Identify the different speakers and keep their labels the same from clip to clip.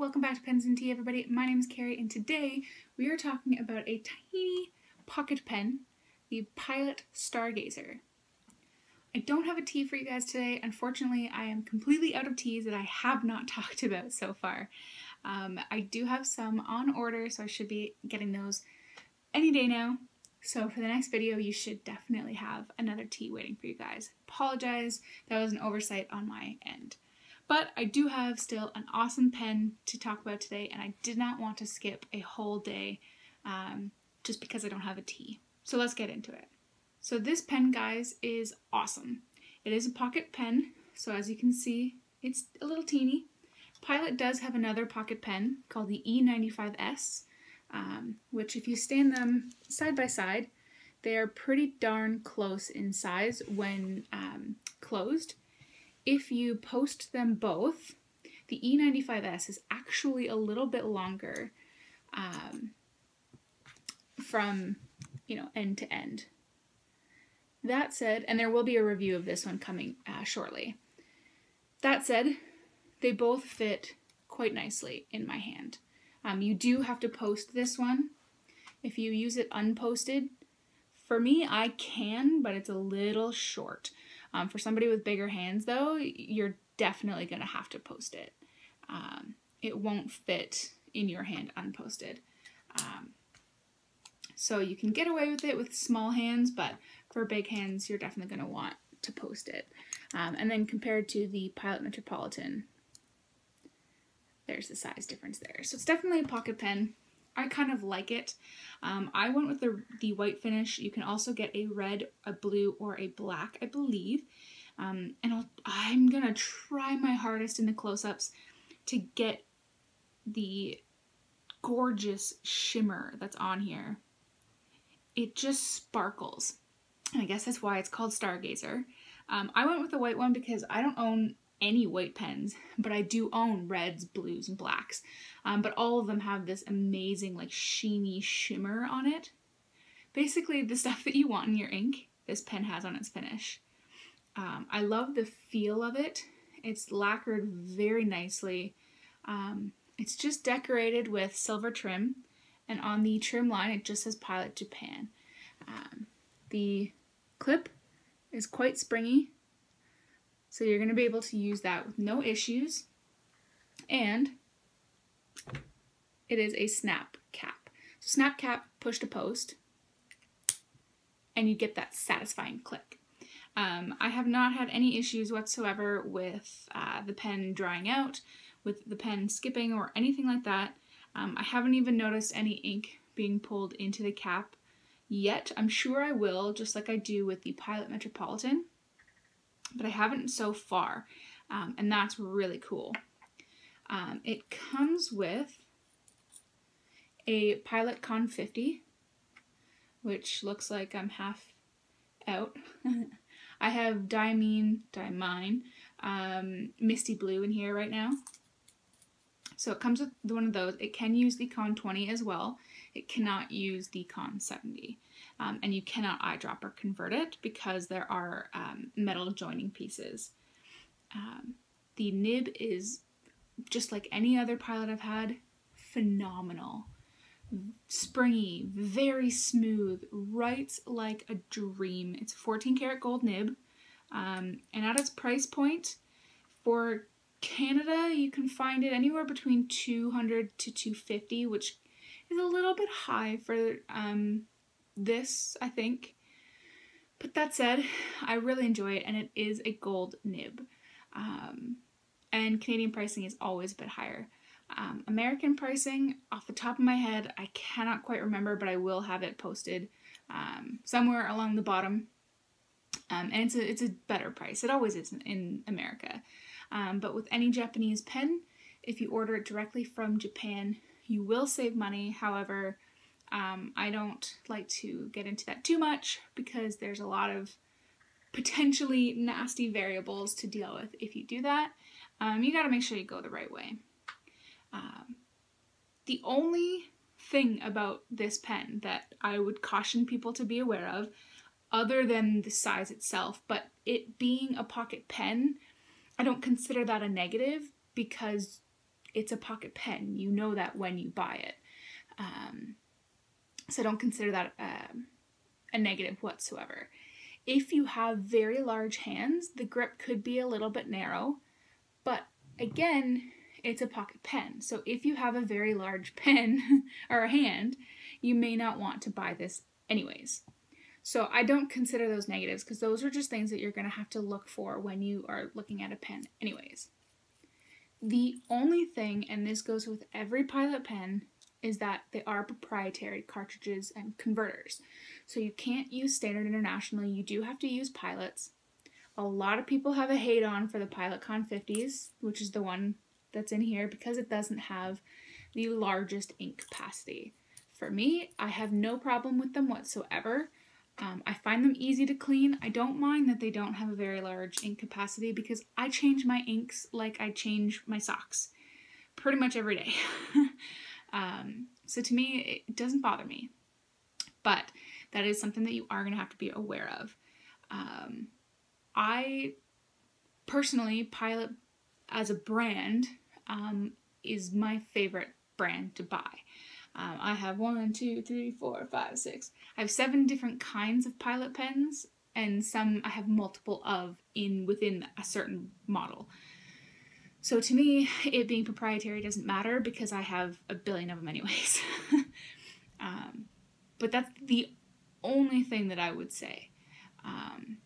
Speaker 1: welcome back to Pens and Tea, everybody. My name is Carrie, and today we are talking about a tiny pocket pen, the Pilot Stargazer. I don't have a tea for you guys today. Unfortunately, I am completely out of teas that I have not talked about so far. Um, I do have some on order, so I should be getting those any day now. So for the next video, you should definitely have another tea waiting for you guys. Apologize, that was an oversight on my end. But I do have still an awesome pen to talk about today, and I did not want to skip a whole day um, just because I don't have a tea. So let's get into it. So this pen, guys, is awesome. It is a pocket pen, so as you can see, it's a little teeny. Pilot does have another pocket pen called the E95S, um, which if you stand them side by side, they are pretty darn close in size when um, closed. If you post them both, the E95S is actually a little bit longer um, from, you know, end to end. That said, and there will be a review of this one coming uh, shortly. That said, they both fit quite nicely in my hand. Um, you do have to post this one. If you use it unposted, for me, I can, but it's a little short. Um, for somebody with bigger hands, though, you're definitely going to have to post it. Um, it won't fit in your hand unposted. Um, so you can get away with it with small hands, but for big hands, you're definitely going to want to post it. Um, and then compared to the Pilot Metropolitan, there's the size difference there. So it's definitely a pocket pen. I kind of like it. Um, I went with the, the white finish. You can also get a red, a blue, or a black, I believe. Um, and I'll, I'm going to try my hardest in the close-ups to get the gorgeous shimmer that's on here. It just sparkles. And I guess that's why it's called Stargazer. Um, I went with the white one because I don't own any white pens, but I do own reds, blues, and blacks. Um, but all of them have this amazing, like, sheeny shimmer on it. Basically, the stuff that you want in your ink, this pen has on its finish. Um, I love the feel of it. It's lacquered very nicely. Um, it's just decorated with silver trim, and on the trim line, it just says Pilot Japan. Um, the clip is quite springy, so you're going to be able to use that with no issues. And it is a snap cap. So snap cap, push to post, and you get that satisfying click. Um, I have not had any issues whatsoever with uh, the pen drying out, with the pen skipping, or anything like that. Um, I haven't even noticed any ink being pulled into the cap yet. I'm sure I will, just like I do with the Pilot Metropolitan but I haven't so far, um, and that's really cool. Um, it comes with a Pilot Con 50, which looks like I'm half out. I have Diamine, Dimine, um, Misty Blue in here right now. So it comes with one of those. It can use the Con 20 as well. It cannot use the Con 70 um, and you cannot eyedropper convert it because there are um, metal joining pieces. Um, the nib is just like any other pilot I've had, phenomenal. Springy, very smooth, writes like a dream. It's a 14 karat gold nib, um, and at its price point, for Canada, you can find it anywhere between 200 to 250, which is a little bit high for um, this, I think. But that said, I really enjoy it, and it is a gold nib. Um, and Canadian pricing is always a bit higher. Um, American pricing, off the top of my head, I cannot quite remember, but I will have it posted um, somewhere along the bottom. Um, and it's a, it's a better price. It always is in, America. Um, but with any Japanese pen, if you order it directly from Japan, you will save money. However, um, I don't like to get into that too much because there's a lot of potentially nasty variables to deal with if you do that. Um, you got to make sure you go the right way. Um, the only thing about this pen that I would caution people to be aware of, other than the size itself, but it being a pocket pen, I don't consider that a negative because it's a pocket pen. You know that when you buy it. Um, so don't consider that um, a negative whatsoever. If you have very large hands, the grip could be a little bit narrow, but again, it's a pocket pen. So if you have a very large pen or a hand, you may not want to buy this anyways. So I don't consider those negatives because those are just things that you're going to have to look for when you are looking at a pen anyways. The only thing, and this goes with every Pilot pen, is that they are proprietary cartridges and converters. So you can't use standard international, you do have to use pilots. A lot of people have a hate on for the Pilot Con 50s, which is the one that's in here because it doesn't have the largest ink capacity. For me, I have no problem with them whatsoever. Um, I find them easy to clean. I don't mind that they don't have a very large ink capacity because I change my inks like I change my socks pretty much every day. um, so to me, it doesn't bother me. But that is something that you are going to have to be aware of. Um, I personally, Pilot as a brand um, is my favorite brand to buy. Um, I have one, two, three, four, five, six. I have seven different kinds of pilot pens, and some I have multiple of in within a certain model. So to me, it being proprietary doesn't matter because I have a billion of them anyways. um, but that's the only thing that I would say. Um,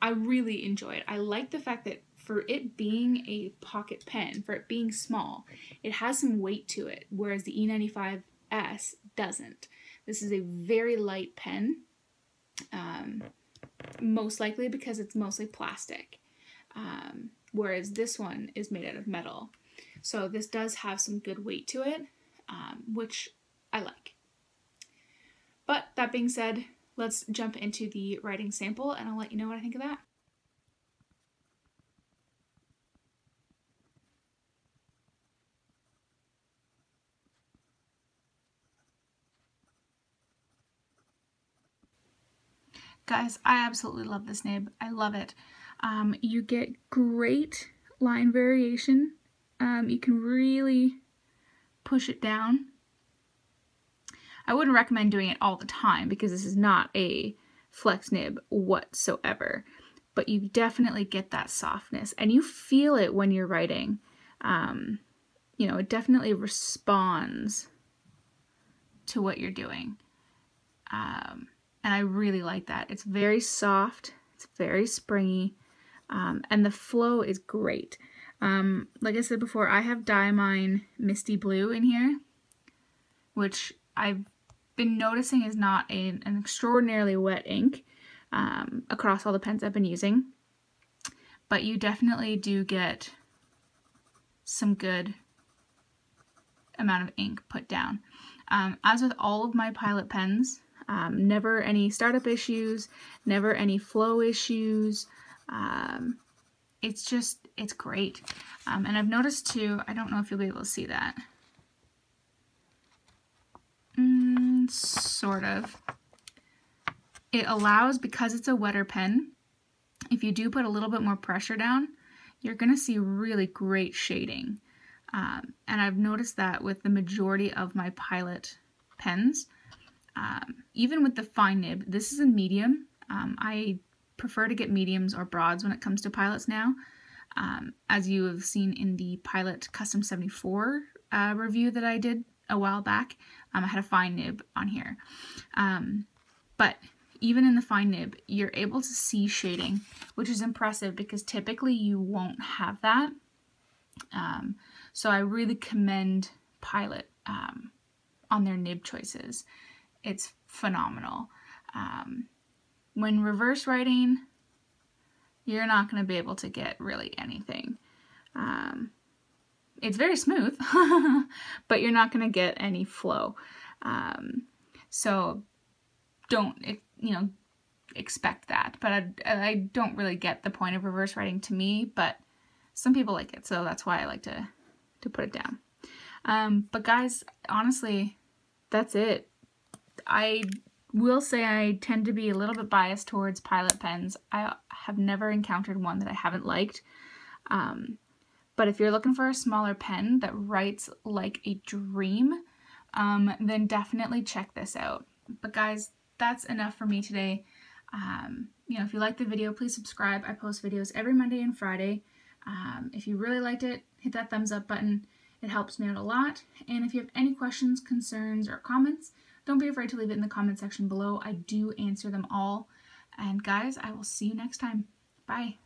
Speaker 1: I really enjoy it. I like the fact that for it being a pocket pen, for it being small, it has some weight to it, whereas the E95S doesn't. This is a very light pen, um, most likely because it's mostly plastic, um, whereas this one is made out of metal. So this does have some good weight to it, um, which I like. But that being said, let's jump into the writing sample and I'll let you know what I think of that. Guys, I absolutely love this nib. I love it. Um, you get great line variation. Um, you can really push it down. I wouldn't recommend doing it all the time because this is not a flex nib whatsoever. But you definitely get that softness and you feel it when you're writing. Um, you know, it definitely responds to what you're doing. Um, and I really like that. It's very soft, it's very springy, um, and the flow is great. Um, like I said before, I have Diamine Misty Blue in here, which I've been noticing is not a, an extraordinarily wet ink um, across all the pens I've been using. But you definitely do get some good amount of ink put down. Um, as with all of my Pilot pens, um, never any startup issues, never any flow issues. Um, it's just, it's great. Um, and I've noticed too, I don't know if you'll be able to see that. Mm, sort of. It allows, because it's a wetter pen, if you do put a little bit more pressure down, you're going to see really great shading. Um, and I've noticed that with the majority of my Pilot pens. Um, even with the fine nib, this is a medium. Um, I prefer to get mediums or broads when it comes to pilots now. Um, as you have seen in the Pilot Custom 74 uh, review that I did a while back, um, I had a fine nib on here. Um, but even in the fine nib, you're able to see shading, which is impressive because typically you won't have that. Um, so I really commend Pilot on their nib choices it's phenomenal. Um, when reverse writing, you're not going to be able to get really anything. Um, it's very smooth, but you're not going to get any flow. Um, so don't, you know, expect that. But I, I don't really get the point of reverse writing to me, but some people like it, so that's why I like to, to put it down. Um, but guys, honestly, that's it. I will say I tend to be a little bit biased towards Pilot pens. I have never encountered one that I haven't liked. Um, But if you're looking for a smaller pen that writes like a dream, um, then definitely check this out. But guys, that's enough for me today. Um, you know, if you like the video, please subscribe. I post videos every Monday and Friday. Um, if you really liked it, hit that thumbs up button. It helps me out a lot. And if you have any questions, concerns, or comments, don't be afraid to leave it in the comment section below. I do answer them all. And guys, I will see you next time. Bye.